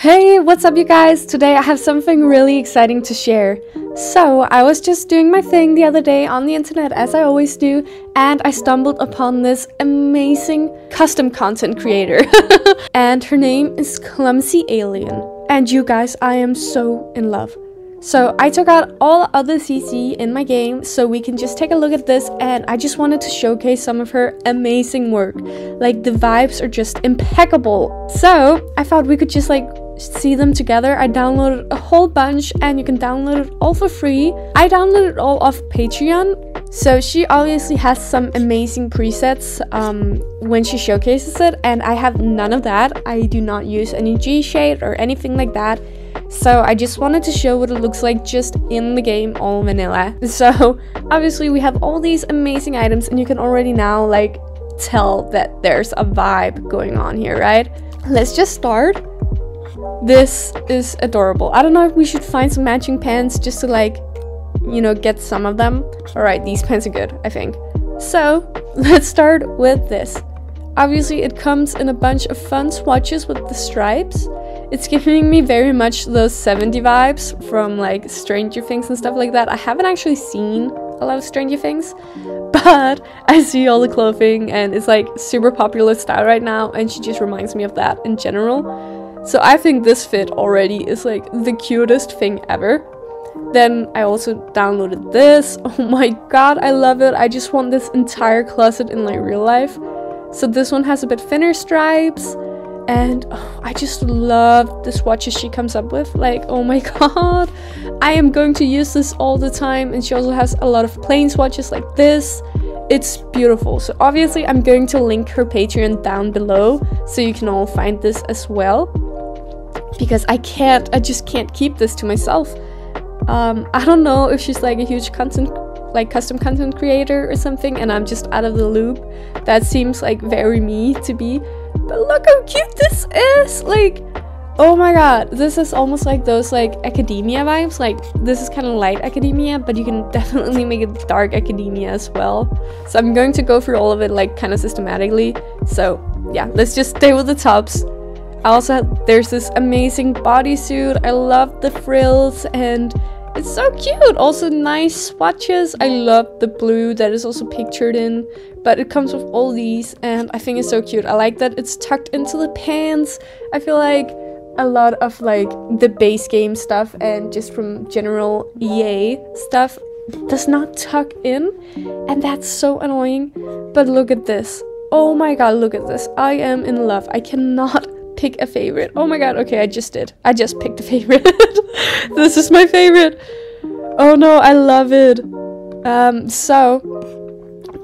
Hey, what's up, you guys? Today I have something really exciting to share. So, I was just doing my thing the other day on the internet, as I always do, and I stumbled upon this amazing custom content creator. and her name is Clumsy Alien. And you guys, I am so in love. So I took out all other CC in my game so we can just take a look at this and I just wanted to showcase some of her amazing work. Like the vibes are just impeccable. So I thought we could just like see them together. I downloaded a whole bunch and you can download it all for free. I downloaded it all off Patreon. So she obviously has some amazing presets um, when she showcases it and I have none of that. I do not use any G shade or anything like that. So I just wanted to show what it looks like just in the game all vanilla. So obviously we have all these amazing items and you can already now like tell that there's a vibe going on here, right? Let's just start. This is adorable. I don't know if we should find some matching pants just to like, you know, get some of them. Alright, these pants are good, I think. So, let's start with this. Obviously, it comes in a bunch of fun swatches with the stripes. It's giving me very much those 70 vibes from like Stranger Things and stuff like that. I haven't actually seen a lot of Stranger Things, but I see all the clothing and it's like super popular style right now and she just reminds me of that in general. So I think this fit already is like the cutest thing ever. Then I also downloaded this. Oh my god, I love it. I just want this entire closet in like real life. So this one has a bit thinner stripes and oh, I just love the swatches she comes up with. Like, oh my god, I am going to use this all the time. And she also has a lot of plain swatches like this. It's beautiful. So obviously, I'm going to link her Patreon down below so you can all find this as well. Because I can't, I just can't keep this to myself. Um, I don't know if she's like a huge content like custom content creator or something and I'm just out of the loop. That seems like very me to be but look how cute this is! Like, oh my god, this is almost like those like academia vibes. Like, this is kind of light academia, but you can definitely make it dark academia as well. So I'm going to go through all of it like kind of systematically. So yeah, let's just stay with the tops. Also there's this amazing bodysuit. I love the frills and it's so cute. Also nice swatches. I love the blue that is also pictured in, but it comes with all these and I think it's so cute. I like that it's tucked into the pants. I feel like a lot of like the base game stuff and just from general EA stuff does not tuck in and that's so annoying. But look at this. Oh my god, look at this. I am in love. I cannot pick a favorite. Oh my god, okay, I just did. I just picked a favorite. this is my favorite. Oh no, I love it. Um, so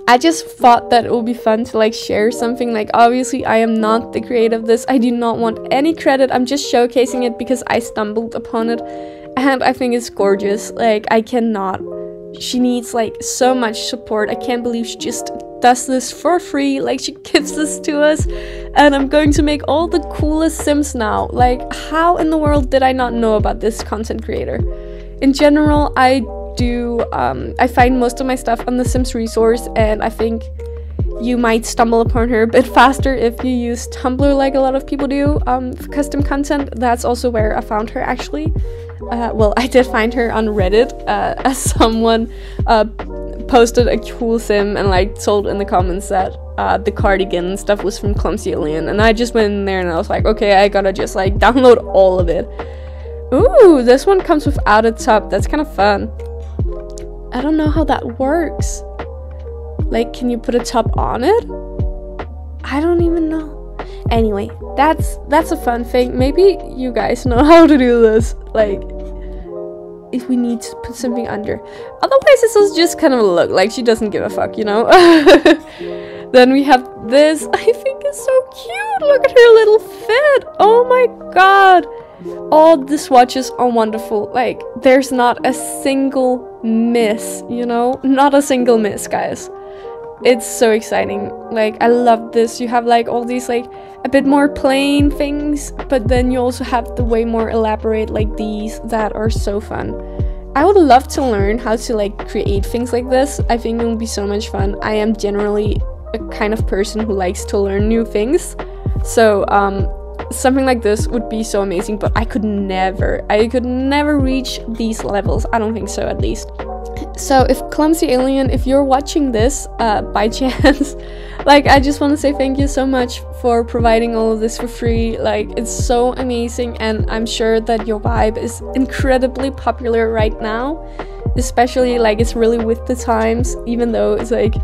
I just thought that it would be fun to like share something. Like, obviously, I am not the creator of this. I do not want any credit. I'm just showcasing it because I stumbled upon it, and I think it's gorgeous. Like, I cannot. She needs like so much support. I can't believe she just does this for free. Like, she gives this to us, and I'm going to make all the coolest Sims now. Like, how in the world did I not know about this content creator? In general, I do, um, I find most of my stuff on the Sims resource, and I think you might stumble upon her a bit faster if you use Tumblr like a lot of people do um, for custom content. That's also where I found her actually. Uh, well, I did find her on Reddit uh, as someone uh, posted a cool sim and like told in the comments that uh, the cardigan stuff was from Clumsy Alien, and I just went in there and I was like, okay, I gotta just like download all of it. Ooh, this one comes without a top. That's kind of fun. I don't know how that works. Like, can you put a top on it? I don't even know. Anyway, that's that's a fun thing. Maybe you guys know how to do this. Like, if we need to put something under. Otherwise, this will just kind of a look like she doesn't give a fuck, you know? then we have this. I think it's so cute. Look at her little fit. Oh my god. All the swatches are wonderful. Like, there's not a single miss, you know? Not a single miss, guys. It's so exciting. Like, I love this. You have, like, all these, like, a bit more plain things, but then you also have the way more elaborate, like, these that are so fun. I would love to learn how to, like, create things like this. I think it would be so much fun. I am generally a kind of person who likes to learn new things. So, um, something like this would be so amazing, but I could never, I could never reach these levels. I don't think so, at least. So, if Clumsy Alien, if you're watching this uh, by chance, like, I just want to say thank you so much for providing all of this for free. Like, it's so amazing, and I'm sure that your vibe is incredibly popular right now. Especially, like, it's really with the times, even though it's like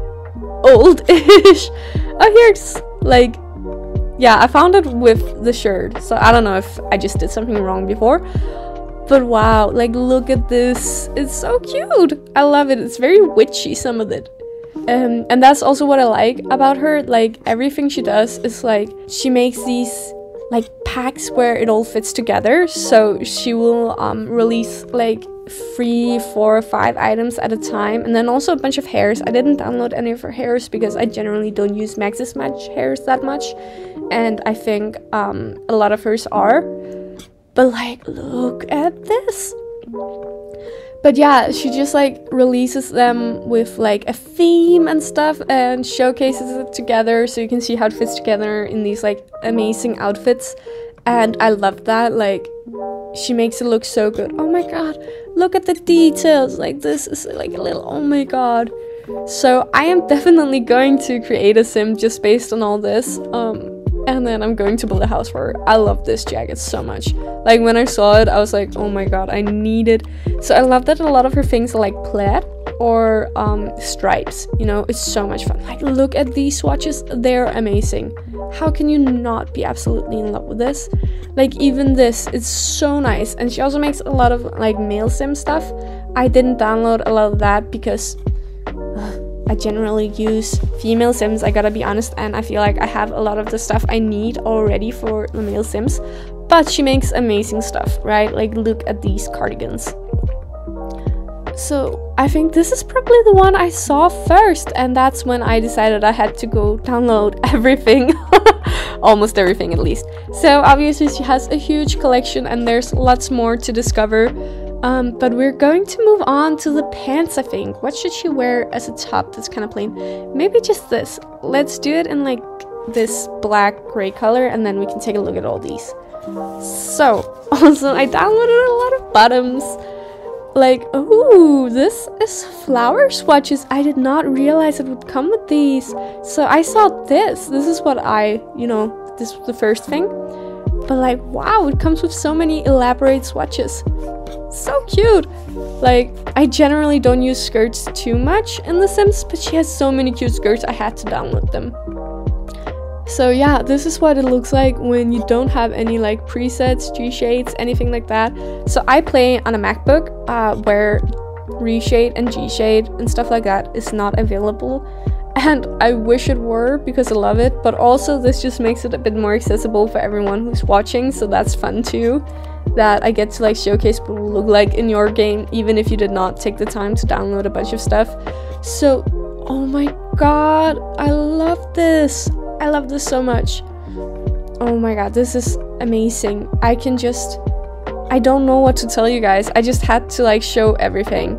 old ish. oh, here's like yeah, I found it with the shirt, so I don't know if I just did something wrong before. But wow, like look at this. It's so cute. I love it. It's very witchy, some of it. Um, and that's also what I like about her. Like everything she does is like she makes these like packs where it all fits together. So she will um, release like three, four, or five items at a time, and then also a bunch of hairs. I didn't download any of her hairs because I generally don't use Maxis Match hairs that much, and I think um, a lot of hers are. But like, look at this. But yeah, she just like releases them with like a theme and stuff and showcases it together so you can see how it fits together in these like amazing outfits. And I love that. Like, she makes it look so good. Oh my god, look at the details. Like, this is like a little, oh my god. So, I am definitely going to create a sim just based on all this. Um, and then I'm going to build a house for her. I love this jacket so much. Like, when I saw it, I was like, oh my god, I need it. So, I love that a lot of her things are like plaid or um, stripes. You know, it's so much fun. Like, look at these swatches, they're amazing. How can you not be absolutely in love with this? Like, even this, it's so nice. And she also makes a lot of like male sim stuff. I didn't download a lot of that because I generally use female sims, I gotta be honest, and I feel like I have a lot of the stuff I need already for the male sims. But she makes amazing stuff, right? Like, look at these cardigans. So I think this is probably the one I saw first, and that's when I decided I had to go download everything. Almost everything, at least. So obviously, she has a huge collection, and there's lots more to discover. Um, but we're going to move on to the pants, I think. What should she wear as a top that's kind of plain? Maybe just this. Let's do it in like this black gray color, and then we can take a look at all these. So, also, I downloaded a lot of bottoms like, oh, this is flower swatches. I did not realize it would come with these. So I saw this. This is what I, you know, this was the first thing. But like, wow, it comes with so many elaborate swatches. So cute. Like, I generally don't use skirts too much in The Sims, but she has so many cute skirts, I had to download them. So yeah, this is what it looks like when you don't have any like presets, G-shades, anything like that. So I play on a MacBook uh, where reshade and G-shade and stuff like that is not available. And I wish it were because I love it, but also this just makes it a bit more accessible for everyone who's watching, so that's fun too. That I get to like showcase what it will look like in your game, even if you did not take the time to download a bunch of stuff. So, oh my god, I love this. I love this so much. Oh my god, this is amazing. I can just I don't know what to tell you guys. I just had to like show everything.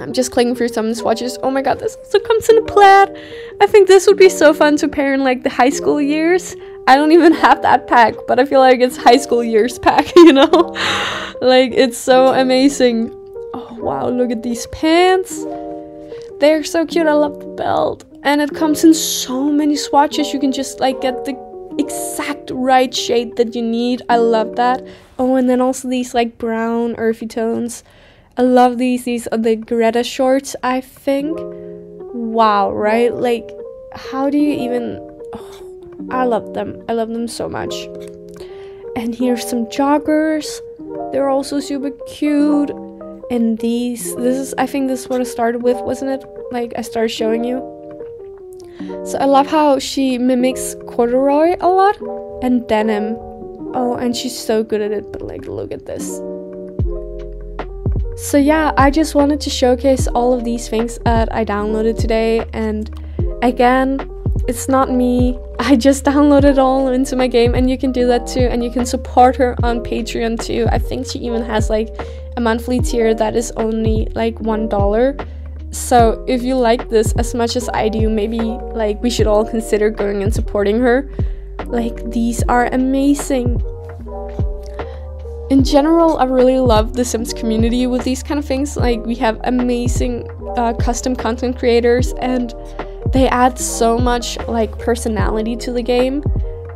I'm just clicking through some swatches. Oh my god, this also comes in a plaid. I think this would be so fun to pair in like the high school years. I don't even have that pack, but I feel like it's high school years pack, you know? like it's so amazing. Oh wow, look at these pants. They're so cute. I love the belt and it comes in so many swatches you can just like get the exact right shade that you need i love that oh and then also these like brown earthy tones i love these these are the greta shorts i think wow right like how do you even oh, i love them i love them so much and here's some joggers they're also super cute and these this is i think this is what i started with wasn't it like i started showing you so I love how she mimics corduroy a lot and denim. Oh, and she's so good at it, but like, look at this. So yeah, I just wanted to showcase all of these things that I downloaded today. And again, it's not me. I just downloaded all into my game, and you can do that too. And you can support her on Patreon too. I think she even has like a monthly tier that is only like one dollar so if you like this as much as I do, maybe like we should all consider going and supporting her. Like, these are amazing. In general, I really love the Sims community with these kind of things. Like, we have amazing uh, custom content creators, and they add so much like personality to the game.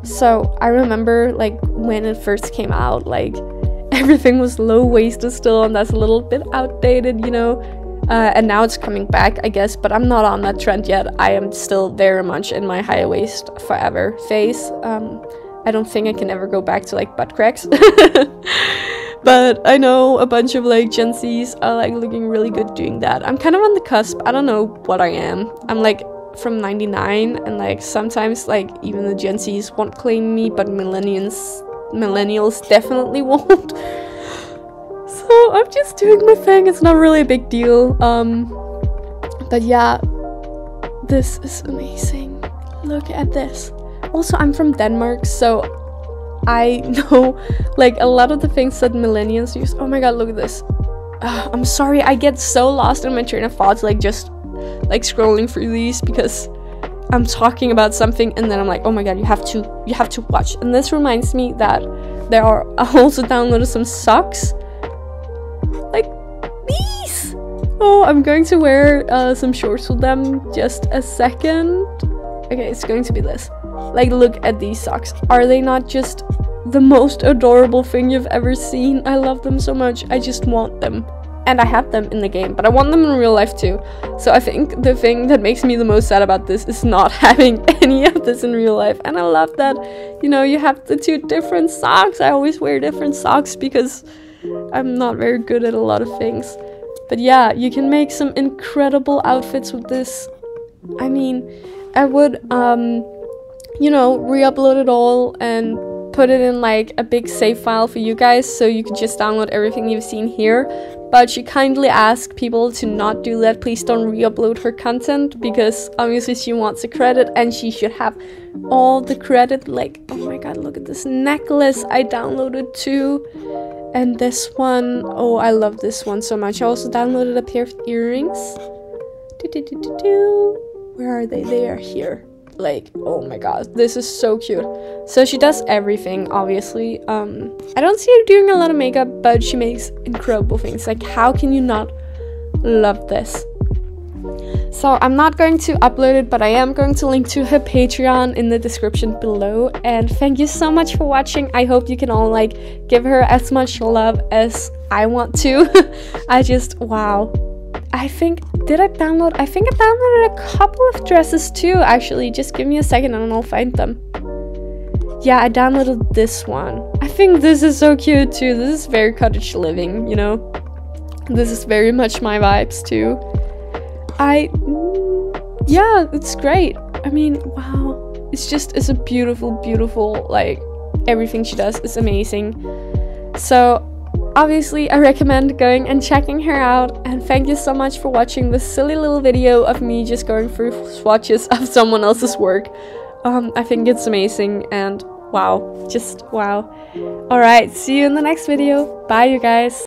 So I remember like when it first came out, like everything was low waisted still, and that's a little bit outdated, you know. Uh, and now it's coming back, I guess, but I'm not on that trend yet. I am still very much in my high waist forever phase. Um, I don't think I can ever go back to like butt cracks. but I know a bunch of like Gen Zs are like looking really good doing that. I'm kind of on the cusp. I don't know what I am. I'm like from 99 and like sometimes like even the Gen Zs won't claim me, but millennials millennials definitely won't. so I'm just doing my thing. It's not really a big deal. Um but yeah, this is amazing. Look at this. Also, I'm from Denmark, so I know like a lot of the things that millennials use. Oh my god, look at this. Uh, I'm sorry, I get so lost in my train of thoughts, like just like scrolling through these because I'm talking about something and then I'm like, oh my god, you have to you have to watch. And this reminds me that there are I also downloaded some socks. Like these. Oh, I'm going to wear uh, some shorts with them just a second. Okay, it's going to be this. Like, look at these socks. Are they not just the most adorable thing you've ever seen? I love them so much. I just want them. And I have them in the game, but I want them in real life too. So I think the thing that makes me the most sad about this is not having any of this in real life. And I love that, you know, you have the two different socks. I always wear different socks because I'm not very good at a lot of things. But yeah, you can make some incredible outfits with this. I mean, I would um you know, re-upload it all and put it in like a big save file for you guys so you could just download everything you've seen here. But she kindly asked people to not do that. Please don't re-upload her content because obviously she wants the credit and she should have all the credit. Like, oh my god, look at this necklace I downloaded too. And this one, oh, I love this one so much. I also downloaded a pair of earrings. Where are they? They are here like oh my god this is so cute. So she does everything obviously. Um i don't see her doing a lot of makeup but she makes incredible things. Like how can you not love this? So i'm not going to upload it but i am going to link to her patreon in the description below. And thank you so much for watching. I hope you can all like give her as much love as i want to. I just wow I think, did I download? I think I downloaded a couple of dresses too, actually. Just give me a second and I'll find them. Yeah, I downloaded this one. I think this is so cute too. This is very cottage living, you know? This is very much my vibes too. I, mm, yeah, it's great. I mean, wow. It's just, it's a beautiful, beautiful, like, everything she does is amazing. So Obviously, I recommend going and checking her out, and thank you so much for watching this silly little video of me just going through swatches of someone else's work. Um, I think it's amazing, and wow, just wow. Alright, see you in the next video. Bye, you guys.